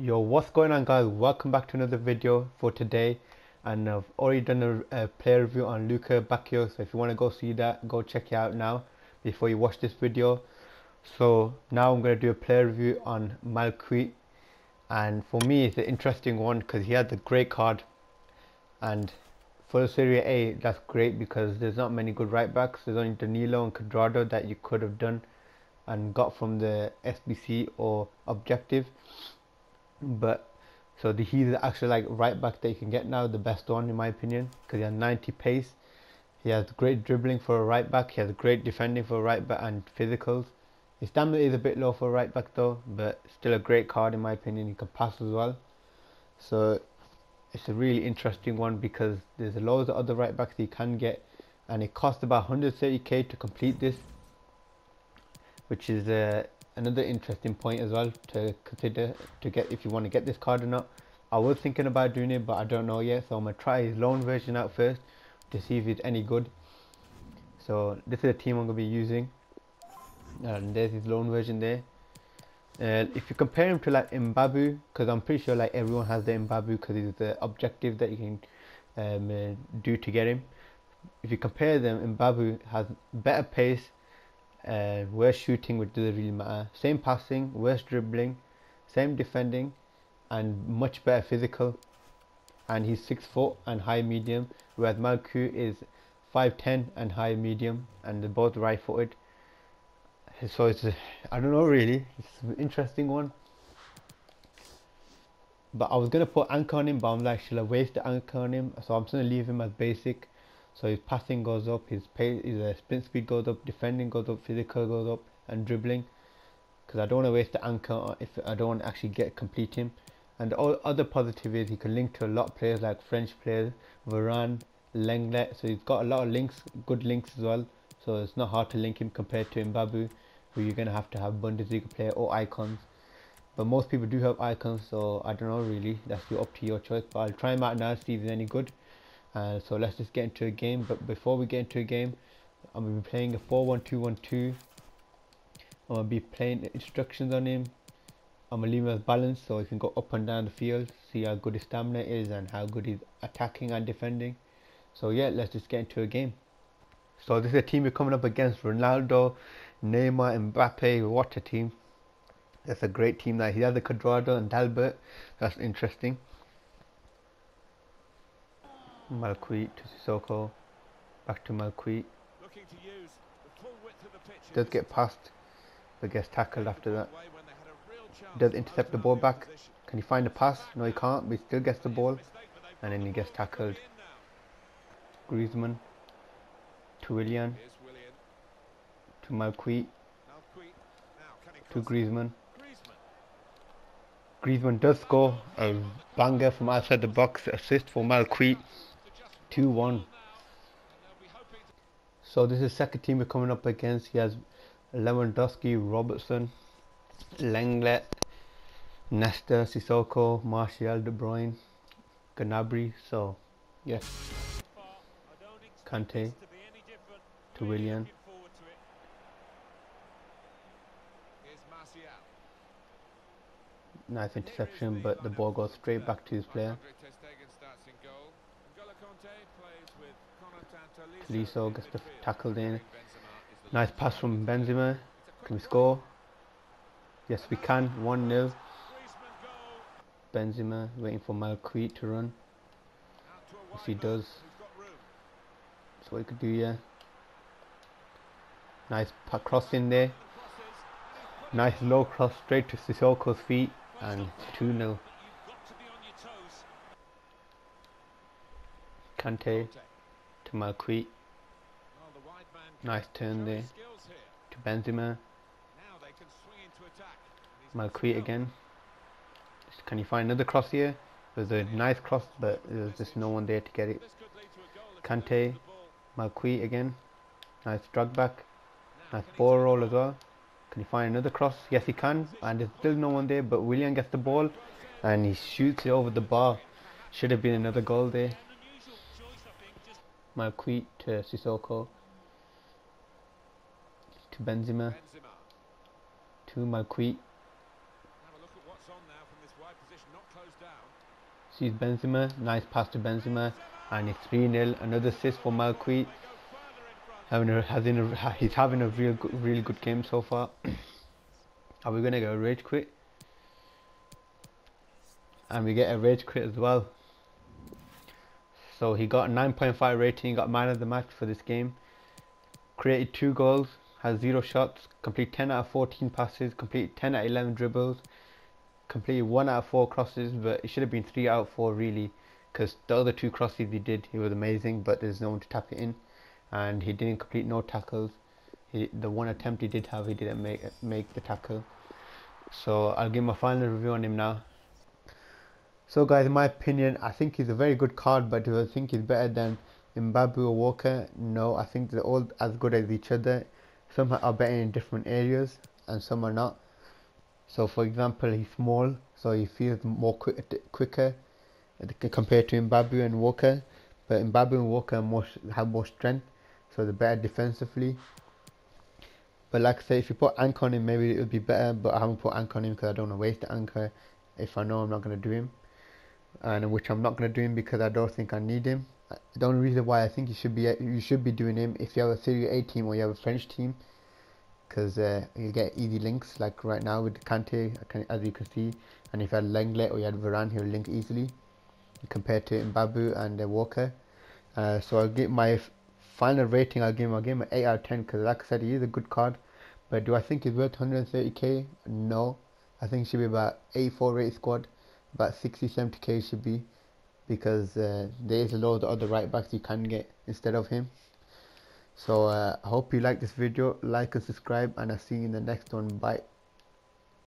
Yo, what's going on guys? Welcome back to another video for today. And I've already done a, a player review on Luca Bacchio so if you want to go see that go check it out now before you watch this video. So now I'm going to do a player review on Malcuit and for me it's an interesting one because he had the great card. And for Serie A that's great because there's not many good right backs there's only Danilo and Cuadrado that you could have done and got from the SBC or objective but so the, he's actually like right back that you can get now the best one in my opinion because he has 90 pace. He has great dribbling for a right back he has great defending for a right back and physicals. His stamina is a bit low for a right back though but still a great card in my opinion. He can pass as well. So it's a really interesting one because there's loads of other right backs you can get and it costs about 130k to complete this which is uh, another interesting point as well to consider to get if you want to get this card or not. I was thinking about doing it but I don't know yet so I'm gonna try his loan version out first to see if it's any good. So this is the team I'm gonna be using. And there's his loan version there. If you compare him to like Mbabu because I'm pretty sure like everyone has the Mbabu because it's the objective that you can um, uh, do to get him. If you compare them Mbabu has better pace uh, worse shooting which doesn't really matter same passing worse dribbling same defending and much better physical. And he's six foot and high medium whereas Malcuit is 5'10 and high medium and they're both right footed so it's I don't know really. It's an interesting one. But I was gonna put anchor on him but I'm like should I waste the anchor on him? So I'm just gonna leave him as basic so his passing goes up, his pace, his uh, sprint speed goes up, defending goes up, physical goes up, and dribbling. Because I don't want to waste the anchor if I don't want to actually get complete him. And all other positive is he can link to a lot of players like French players, Varane, Lenglet. So he's got a lot of links, good links as well. So it's not hard to link him compared to Mbabu, who you're gonna have to have Bundesliga player or icons. But most people do have icons, so I don't know really. That's up to your choice. But I'll try him out now, see if he's any good. Uh, so let's just get into a game. But before we get into a game, I'm gonna be playing a 4-1-2-1-2. I'm gonna be playing instructions on him. I'm gonna leave him as balanced so he can go up and down the field, see how good his stamina is and how good he's attacking and defending. So yeah, let's just get into a game. So this is a team we're coming up against Ronaldo, Neymar, Mbappe. What a team! That's a great team. That he has the Cuadrado and Dalbert. That's interesting. Malcuit to Sissoko, back to Malcuit. Does get past, but gets tackled after that. Does intercept the ball back. Can he find a pass? No, he can't, but he still gets the ball. And then he gets tackled. Griezmann to Willian to Malcuit to Griezmann. Griezmann does score a banger from outside the box, assist for Malcuit. 2-1. So this is second team we're coming up against. He has Lewandowski, Robertson, Lenglet, Nesta, Sissoko, Martial, De Bruyne, Gnabry. So, yes. Kante to Willian. Nice interception, but the ball goes straight back to his player. Tolisso gets the tackled in. Nice pass from Benzema. Can we score? Yes, we can. 1 0. Benzema waiting for Malcuit to run. If he does, that's what he could do, yeah. Nice cross in there. Nice low cross straight to Sissoko's feet and 2 0. Kante to Malcuit. Nice turn there to Benzema. Malcuit again. Can you find another cross here? There's a nice cross, but there's just no one there to get it. Kante, Malcuit again. Nice drag back. Nice ball roll as well. Can you find another cross? Yes, he can. And there's still no one there, but Willian gets the ball and he shoots it over the bar. Should have been another goal there. Malcuit to Sissoko to Benzema to Malcuit Sees Benzema, nice pass to Benzema, and it's 3 0. Another assist for Malcuit. Having a, having a, he's having a real good, really good game so far. Are we gonna get a rage quit? And we get a rage quit as well. So he got a 9.5 rating, got man of the match for this game. Created two goals, has zero shots, complete 10 out of 14 passes, complete 10 out of 11 dribbles, completed 1 out of 4 crosses, but it should have been 3 out of 4 really, because the other two crosses he did, he was amazing, but there's no one to tap it in, and he didn't complete no tackles. He, the one attempt he did have, he didn't make make the tackle. So I'll give my final review on him now. So guys, in my opinion, I think he's a very good card, but do I think he's better than Mbabu or Walker? No, I think they're all as good as each other. Some are better in different areas, and some are not. So for example, he's small, so he feels more quick, quicker uh, compared to Mbabu and Walker. But Mbabu and Walker more, have more strength, so they're better defensively. But like I say, if you put anchor on him, maybe it would be better. But I haven't put anchor on him because I don't want to waste the anchor if I know I'm not going to do him and which I'm not going to do him because I don't think I need him. The only reason why I think you should be you should be doing him if you have a Serie A team or you have a French team, because uh, you get easy links like right now with Kante, as you can see, and if you had Lenglet or you had Varane, he'll link easily compared to Mbabu and uh, Walker. Uh, so I'll give my final rating. I'll give him. I'll an 8 out of 10 because, like I said, he is a good card. But do I think he's worth 130k? No. I think he should be about 84 rate squad about 60 70k should be because uh, there is a lot of other right backs you can get instead of him. So uh, I hope you like this video like and subscribe and I'll see you in the next one. Bye